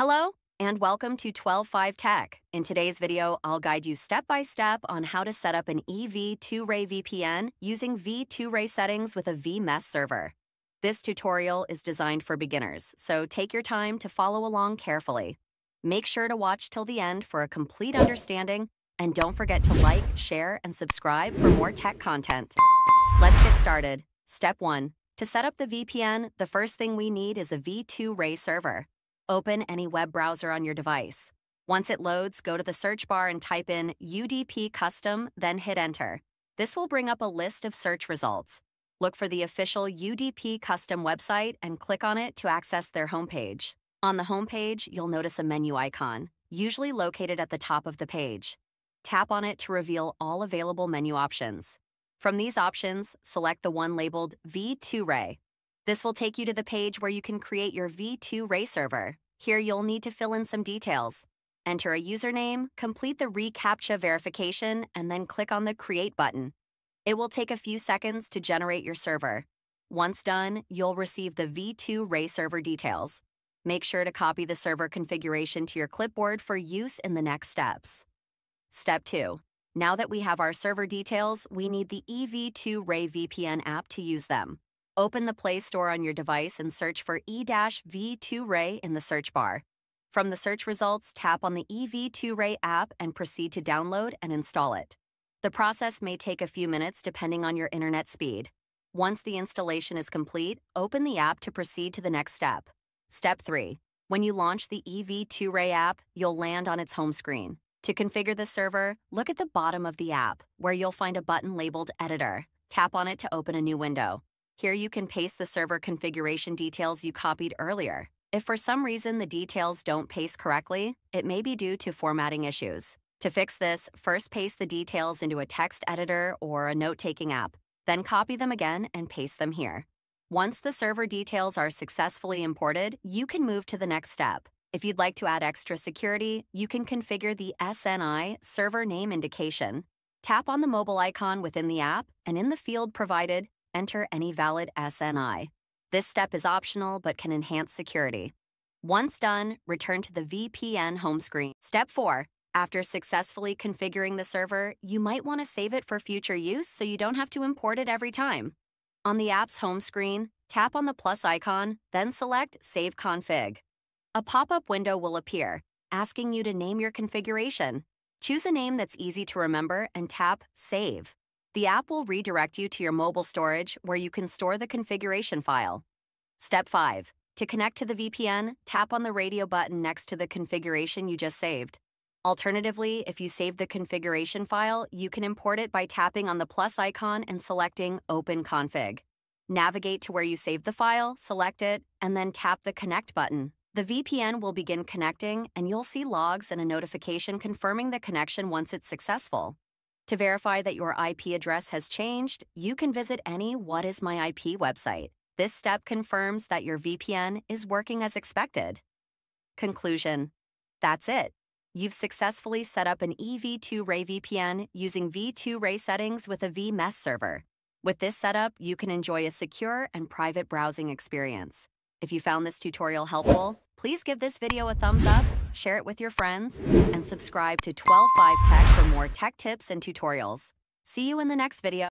Hello, and welcome to 12.5 Tech. In today's video, I'll guide you step by step on how to set up an EV2Ray VPN using V2Ray settings with a Vmess server. This tutorial is designed for beginners, so take your time to follow along carefully. Make sure to watch till the end for a complete understanding, and don't forget to like, share, and subscribe for more tech content. Let's get started. Step 1. To set up the VPN, the first thing we need is a V2Ray server. Open any web browser on your device. Once it loads, go to the search bar and type in UDP Custom, then hit Enter. This will bring up a list of search results. Look for the official UDP Custom website and click on it to access their homepage. On the homepage, you'll notice a menu icon, usually located at the top of the page. Tap on it to reveal all available menu options. From these options, select the one labeled V2Ray. This will take you to the page where you can create your V2Ray server. Here you'll need to fill in some details. Enter a username, complete the reCAPTCHA verification, and then click on the Create button. It will take a few seconds to generate your server. Once done, you'll receive the V2Ray server details. Make sure to copy the server configuration to your clipboard for use in the next steps. Step 2. Now that we have our server details, we need the EV2Ray VPN app to use them. Open the Play Store on your device and search for E-V2Ray in the search bar. From the search results, tap on the EV2Ray app and proceed to download and install it. The process may take a few minutes depending on your internet speed. Once the installation is complete, open the app to proceed to the next step. Step 3. When you launch the EV2Ray app, you'll land on its home screen. To configure the server, look at the bottom of the app, where you'll find a button labeled Editor. Tap on it to open a new window. Here you can paste the server configuration details you copied earlier. If for some reason the details don't paste correctly, it may be due to formatting issues. To fix this, first paste the details into a text editor or a note-taking app, then copy them again and paste them here. Once the server details are successfully imported, you can move to the next step. If you'd like to add extra security, you can configure the SNI server name indication. Tap on the mobile icon within the app, and in the field provided, enter any valid SNI. This step is optional but can enhance security. Once done, return to the VPN home screen. Step 4. After successfully configuring the server, you might want to save it for future use so you don't have to import it every time. On the app's home screen, tap on the plus icon, then select Save Config. A pop-up window will appear, asking you to name your configuration. Choose a name that's easy to remember and tap Save. The app will redirect you to your mobile storage where you can store the configuration file. Step 5. To connect to the VPN, tap on the radio button next to the configuration you just saved. Alternatively, if you save the configuration file, you can import it by tapping on the plus icon and selecting Open Config. Navigate to where you saved the file, select it, and then tap the Connect button. The VPN will begin connecting, and you'll see logs and a notification confirming the connection once it's successful. To verify that your IP address has changed, you can visit any What is My IP website. This step confirms that your VPN is working as expected. Conclusion That's it. You've successfully set up an EV2Ray VPN using V2Ray settings with a Vmess server. With this setup, you can enjoy a secure and private browsing experience. If you found this tutorial helpful, please give this video a thumbs up share it with your friends, and subscribe to 12.5 Tech for more tech tips and tutorials. See you in the next video.